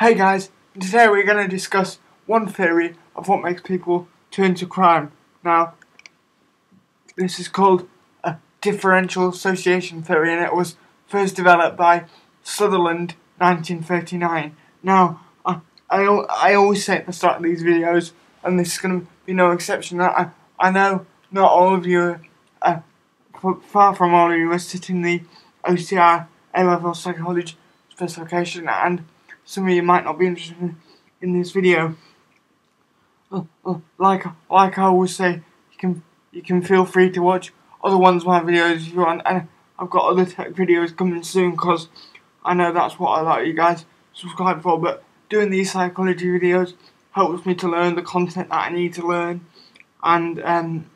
Hey guys, today we're going to discuss one theory of what makes people turn to crime. Now, this is called a differential association theory and it was first developed by Sutherland 1939. Now, I, I, I always say at the start of these videos, and this is going to be no exception, that I, I know not all of you, are, uh, far from all of you are sitting the OCR A-level psychology specification and some of you might not be interested in this video. Uh, uh, like like I always say, you can you can feel free to watch other ones of my videos if you want, and I've got other tech videos coming soon because I know that's what I like you guys subscribe for. But doing these psychology videos helps me to learn the content that I need to learn, and um,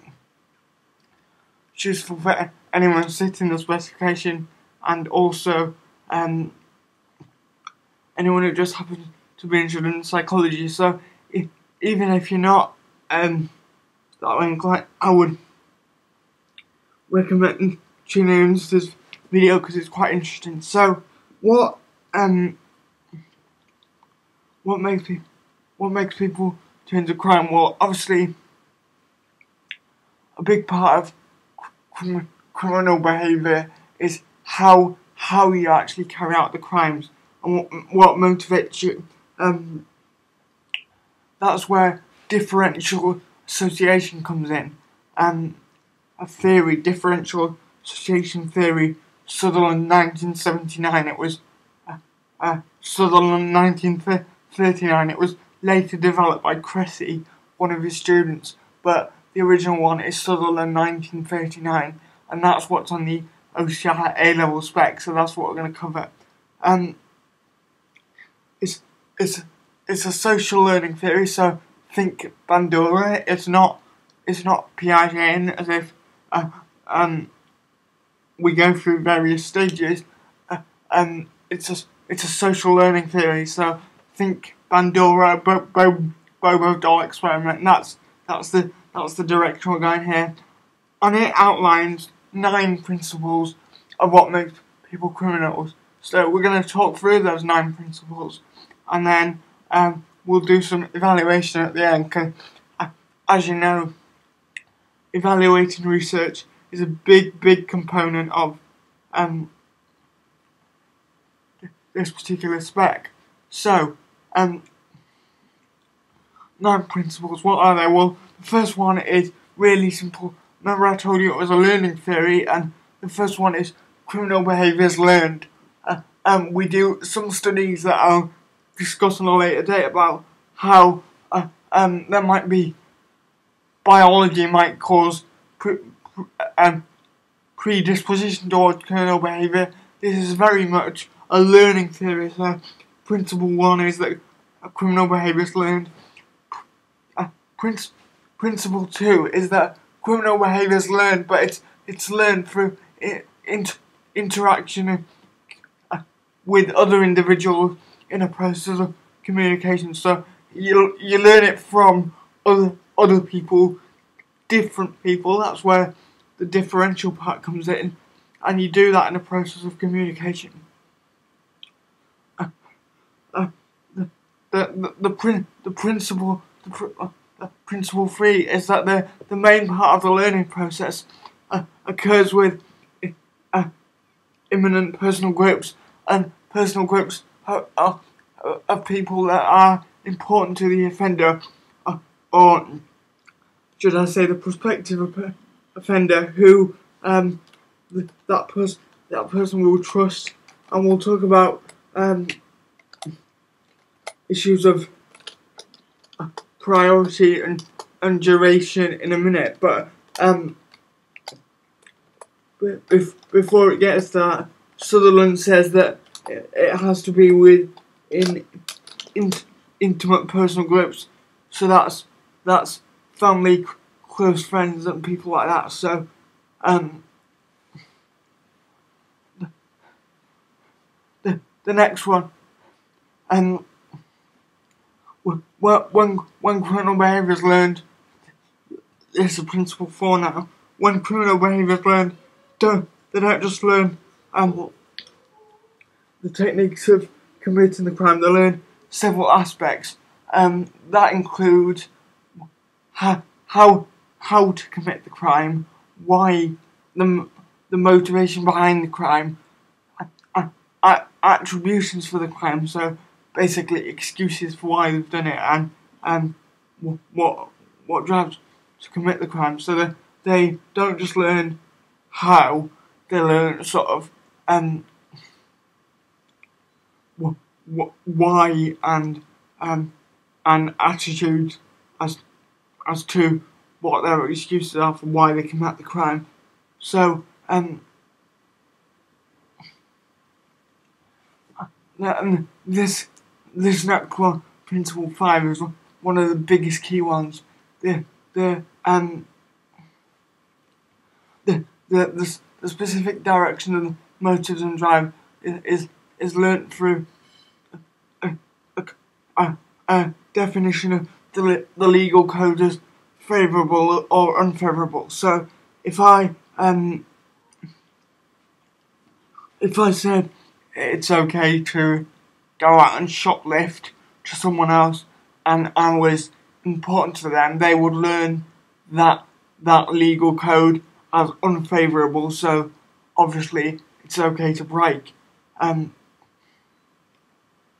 for anyone sitting the specification, and also um, anyone who just happens to be interested in psychology. So if, even if you're not um, that inclined, I would recommend tuning into this video because it's quite interesting. So what um what makes people what makes people turn to crime? Well, obviously a big part of cr criminal behaviour is how how you actually carry out the crimes and what, motivates you. Um, that's where differential association comes in. Um, a theory, differential association theory, Sutherland 1979. It was uh, uh, Sutherland 1939. It was later developed by Cressey, one of his students, but the original one is Sutherland 1939, and that's what's on the OCR A level spec. So that's what we're going to cover. Um, it's it's a social learning theory. So think Bandura. It's not it's not Piaget as if uh, um we go through various stages. Uh, um, it's a it's a social learning theory. So think Bandura, Bo, Bo, Bobo doll experiment. That's that's the that's the direction we're going here, and it outlines nine principles of what makes people criminals. So we're going to talk through those nine principles and then um, we'll do some evaluation at the end. Cause, uh, as you know, evaluating research is a big, big component of um, this particular spec. So, um, nine principles. What are they? Well, the first one is really simple. Remember, I told you it was a learning theory, and the first one is criminal behaviours learned. Uh, um, we do some studies that are discuss on a later date about how uh, um, there might be biology might cause pre, pre, um, predisposition towards criminal behaviour. This is very much a learning theory. So, principle one is that criminal behaviour is learned. Uh, princ principle two is that criminal behaviour is learned, but it's it's learned through inter interaction uh, with other individuals in a process of communication. So you you learn it from other other people, different people. That's where the differential part comes in, and you do that in a process of communication. Uh, uh, the, the the the, the principle the, pr uh, the principle three is that the the main part of the learning process uh, occurs with uh, imminent personal groups and personal groups of, of people that are important to the offender, uh, or should I say the prospective offender who um, that person that person will trust, and we'll talk about um, issues of uh, priority and, and duration in a minute, but um, before it gets that, Sutherland says that it has to be with in, in intimate personal groups. So that's that's family, close friends, and people like that. So, um, the the, next one, um, when when criminal behaviour is learned, this a principle four now. When criminal behaviour is learned, don't they don't just learn um the techniques of committing the crime. They learn several aspects. Um, that includes how, how to commit the crime, why the the motivation behind the crime, attributions for the crime. So basically, excuses for why they've done it and and what what drives to commit the crime. So that they don't just learn how, they learn sort of um why and um and attitudes as as to what their excuses are for why they commit the crime. So um and this this natural principle five is one of the biggest key ones. The the um the the the, the specific direction of the motives and drive is is, is learnt through a, a definition of the, the legal code as favourable or unfavourable. So if I um if I said it's okay to go out and shoplift to someone else and I was important to them, they would learn that that legal code as unfavourable. So obviously it's okay to break. Um,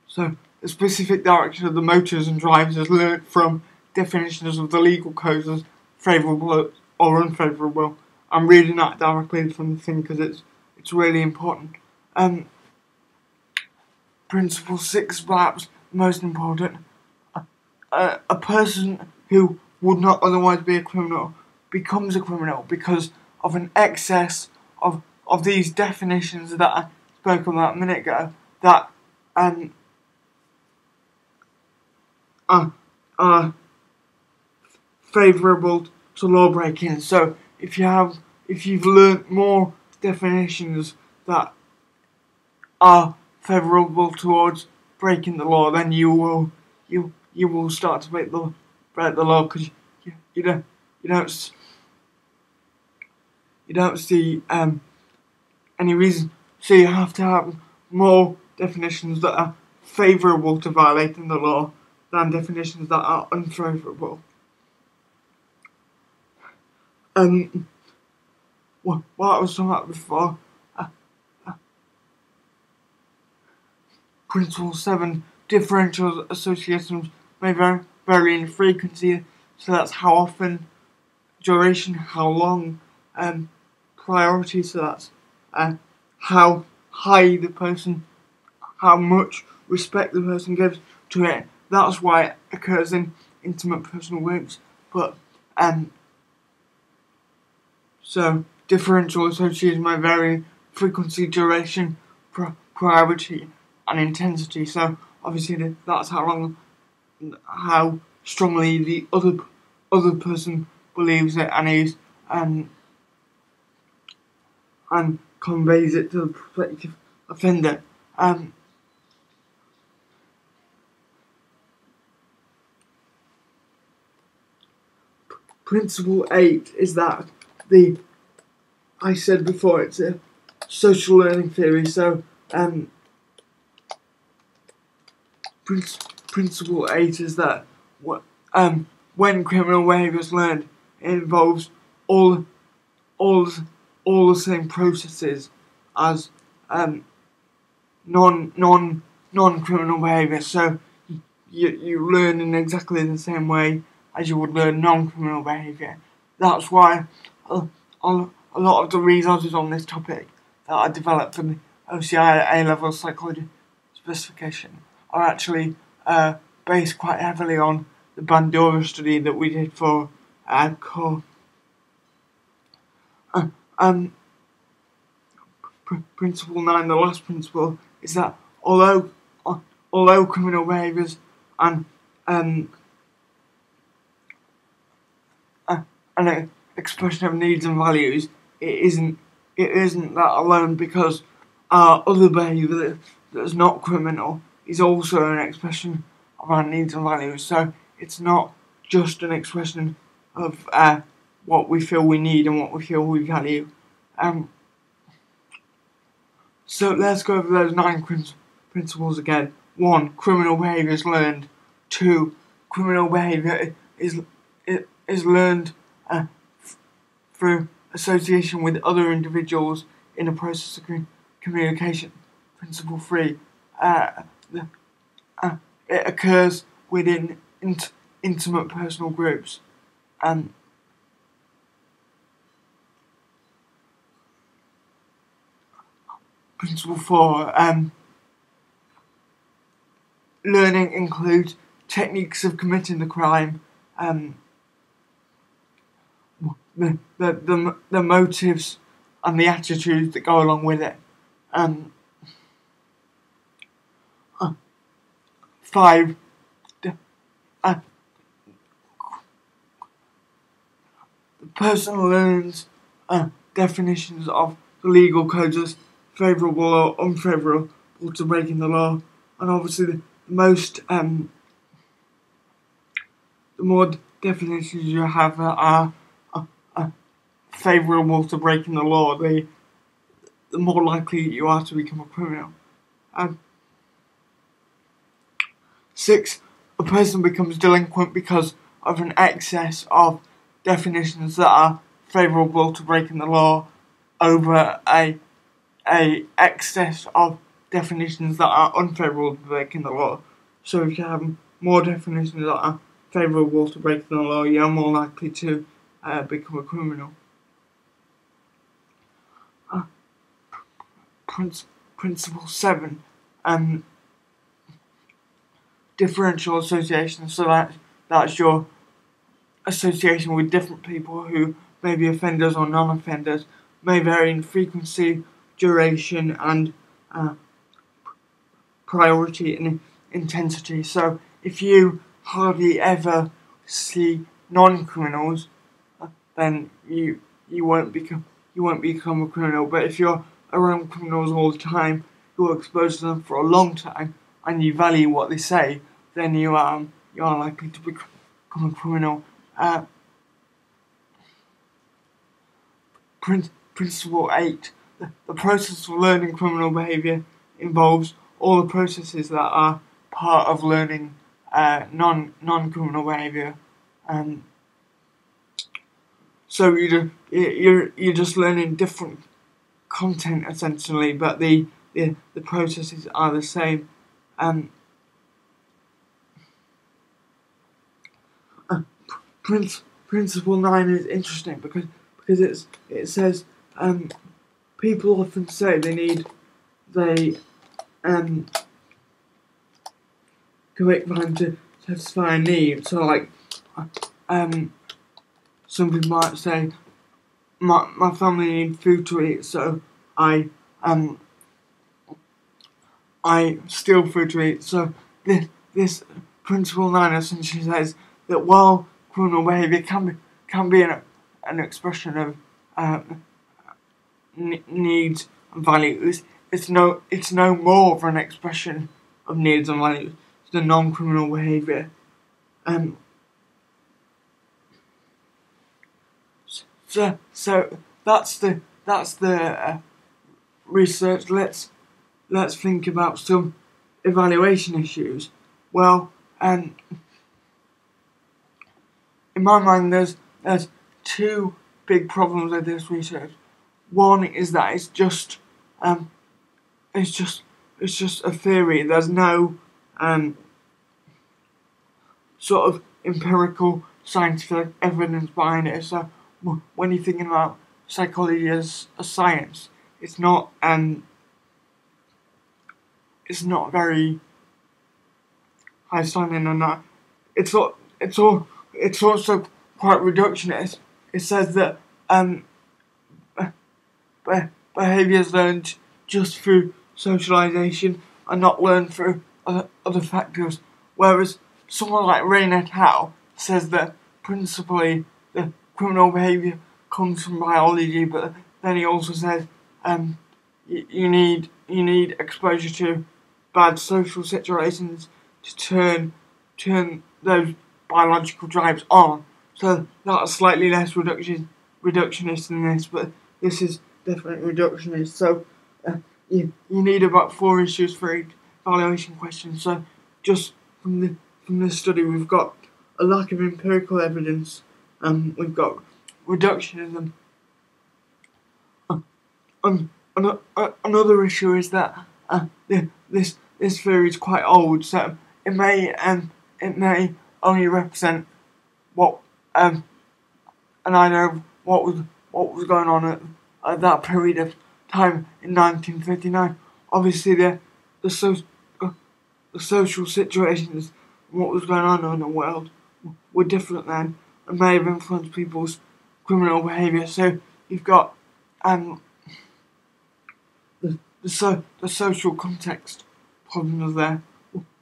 so the specific direction of the motors and drives is learnt from definitions of the legal as favourable or unfavourable. I'm reading that directly from the thing because it's it's really important. Um, principle six, perhaps most important. A, a person who would not otherwise be a criminal becomes a criminal because of an excess of of these definitions that I spoke about a minute ago that um are, favourable to law breaking. So if you have if you've learnt more definitions that are favourable towards breaking the law, then you will you you will start to break the break the law because you, you don't you don't you don't see um, any reason. So you have to have more definitions that are favourable to violating the law than definitions that are unfavourable. Um, what, what I was talking about before, uh, uh, Principle 7, differential associations may vary, vary in frequency, so that's how often, duration, how long, um, priority, so that's uh, how high the person, how much respect the person gives to it. That's why it occurs in intimate personal groups. But um, so differential associations may vary frequency, duration, priority, and intensity. So obviously that's how long, how strongly the other other person believes it and is um, and conveys it to the prospective offender. Um, principle eight is that the I said before it's a social learning theory. So um, principle eight is that what um, when criminal behaviour is learned, it involves all all all the same processes as um, non non non criminal behaviour. So you you learn in exactly the same way as you would learn non criminal behaviour. That's why a, a, lot of the resources on this topic that I developed for the OCR A level psychology specification are actually uh, based quite heavily on the Bandura study that we did for uh, core. Um, pr- principle nine, the last principle, is that although uh, although criminal behaviours and um, uh, an expression of needs and values, it isn't it isn't that alone because our other behaviour that is not criminal is also an expression of our needs and values. So it's not just an expression of uh, what we feel we need and what we feel we value. Um, so let's go over those nine principles again. one, criminal behaviour is learned. Two, criminal behaviour is is learned uh, through association with other individuals in a process of communication. Principle three, uh, the, uh, it occurs within int- intimate personal groups. Um, principle four, um, learning includes techniques of committing the crime, um, the, the, the, the motives and the attitudes that go along with it. Um, five, uh, the person learns uh, definitions of the legal codes as favourable or unfavourable to breaking the law, and obviously the most um, the more definitions you have are favourable to breaking the law, the the more likely you are to become a criminal. Six, a person becomes delinquent because of an excess of definitions that are favourable to breaking the law over a a excess of definitions that are unfavourable to breaking the law. So if you have more definitions that are favourable to breaking the law, you're more likely to uh, become a criminal. Uh, principle 7 um, differential association so that that's your association with different people who may be offenders or non-offenders may vary in frequency duration and uh, priority and intensity so if you hardly ever see non-criminals, then you you won't become you won't become a criminal. But if you're around criminals all the time, you're exposed to them for a long time, and you value what they say, then you um you are likely to become a criminal. Uh, principle eight: the, the process of learning criminal behaviour involves all the processes that are part of learning uh, non non criminal behaviour. Um, so you you're you're just learning different content essentially, but the the, the processes are the same. Um, uh, principle nine is interesting because because it's it says um, people often say they need they um, correct time to satisfy a need. So like, um, some people might say, my my family need food to eat, so I um I steal food to eat. So this this principle nine essentially says that while criminal behaviour can be can be an an expression of um, needs and values, it's no it's no more of an expression of needs and values the non-criminal behaviour. Um, so, so that's the that's the uh, research. Let's let's think about some evaluation issues. Well, um, in my mind, there's there's two big problems with this research. One is that it's just um, it's just it's just a theory. There's no um, sort of empirical scientific evidence behind it. So when you're thinking about psychology as a science, it's not um, it's not very high standing on that. It's all it's all it's also quite reductionist. It says that um, behaviours learned just through socialisation and not learned through other, other factors, whereas someone like Ray Howe says that principally the criminal behaviour comes from biology, but then he also says um, you, you need you need exposure to bad social situations to turn turn those biological drives on. So that's slightly less reduction reductionist than this, but this is definitely reductionist. So uh, you you need about four issues for each valuation questions. So just from the from this study, we've got a lack of empirical evidence. Um, we've got reductionism. Um, um, another issue is that uh, this this theory is quite old, so it may um it may only represent what um an idea of what was what was going on at, at that period of time in 1959. Obviously, the the, so, uh, the social situations what was going on in the world were different then and may have influenced people's criminal behaviour. So you've got um, the the, so, the social context problems there.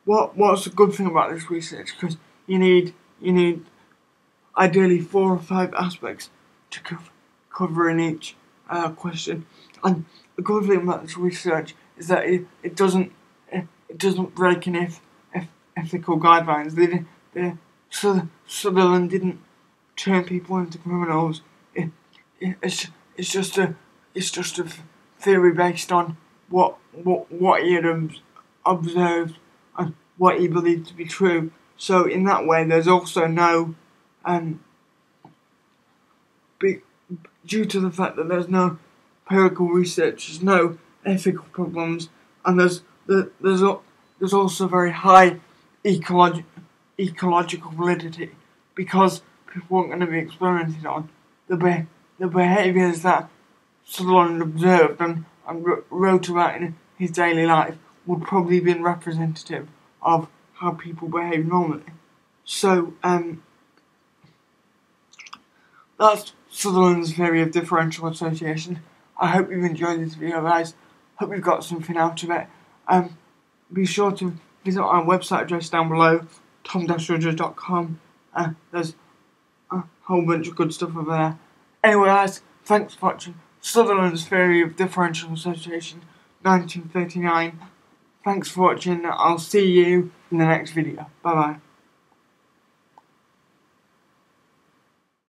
What what's a good thing about this research? Because you need you need ideally four or five aspects to cover, cover in each uh, question. And the good thing about this research is that it, it doesn't it, it doesn't break any ethical guidelines. They, they, Sutherland didn't turn people into criminals. It, it, it's it's just a it's just a theory based on what what what he had observed and what he believed to be true. So in that way, there's also no um, be, due to the fact that there's no empirical research, there's no ethical problems, and there's there's there's also very high ecologi- ecological validity because people aren't going to be experimented on. The be- the behaviours that Sutherland observed and, and wrote about in his daily life would probably be representative of how people behave normally. So, um, that's Sutherland's theory of differential association. I hope you've enjoyed this video, guys. Hope you've got something out of it. Um, be sure to visit our website address down below, tom-rogers.com. Uh, there's a whole bunch of good stuff over there. Anyway, guys, thanks for watching. Sutherland's theory of differential association, 1939. Thanks for watching. I'll see you in the next video. Bye bye.